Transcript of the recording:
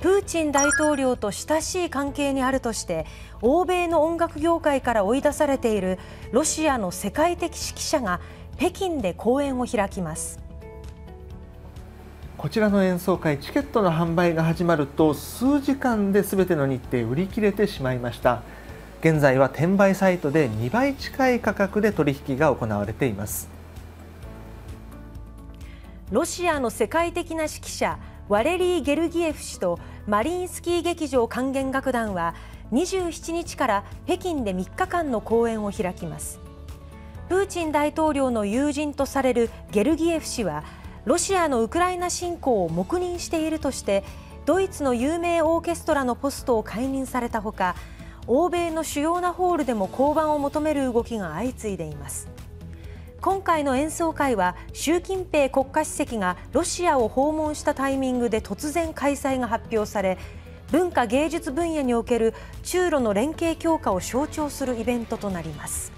プーチン大統領と親しい関係にあるとして欧米の音楽業界から追い出されているロシアの世界的指揮者が北京で公演を開きます。こちらの演奏会チケットの販売が始まると数時間で全ての日程売り切れてしまいました。現在は転売サイトで2倍近い価格で取引が行われています。ロシアの世界的な指揮者ワレリー・ゲルギエフ氏とマリインスキー劇場管弦楽団は27日から北京で3日間の公演を開きます。プーチン大統領の友人とされるゲルギエフ氏はロシアのウクライナ侵攻を黙認しているとしてドイツの有名オーケストラのポストを解任されたほか欧米の主要なホールでも降板を求める動きが相次いでいます。今回の演奏会は習近平国家主席がロシアを訪問したタイミングで突然開催が発表され文化芸術分野における中ロの連携強化を象徴するイベントとなります。